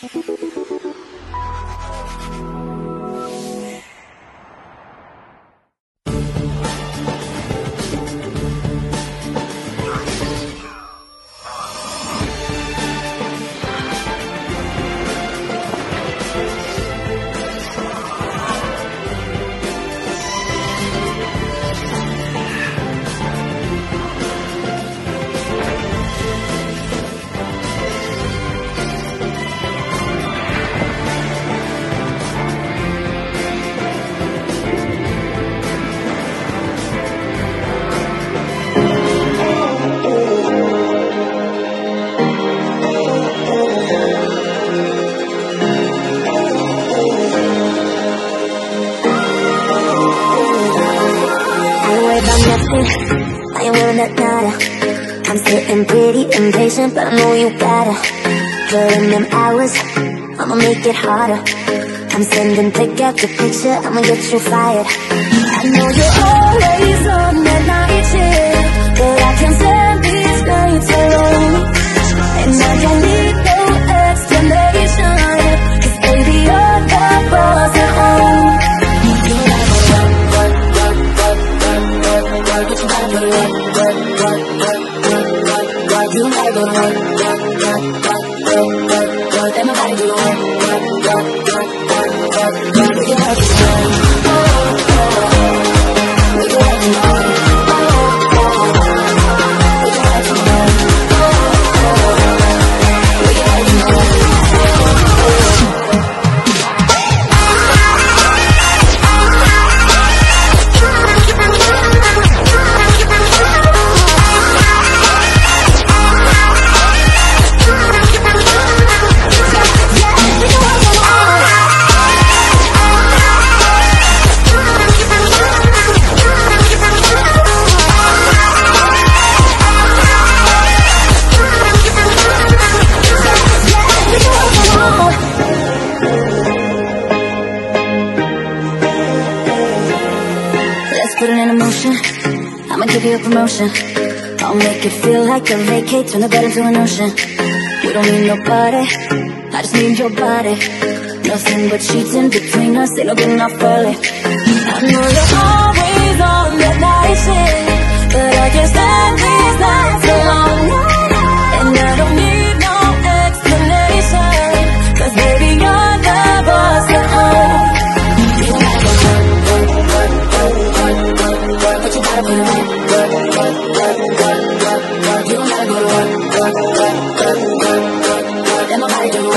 Thank you. I ain't worried about nada. I'm sitting pretty impatient, but I know you gotta Put in them hours, I'ma make it harder. I'm sending pick after picture, I'ma get you fired. I know you're always on work You gotta go to work, work, work, work, work, work, work Ain't nobody do the work, work, work, work, work, work, work We can this way motion. I'ma give you a promotion. I'll make it feel like a vacate, turn the bed into an ocean. We don't need nobody, I just need your body. Nothing but sheets in between us, ain't no getting off early. I know you're always Ain't nobody do the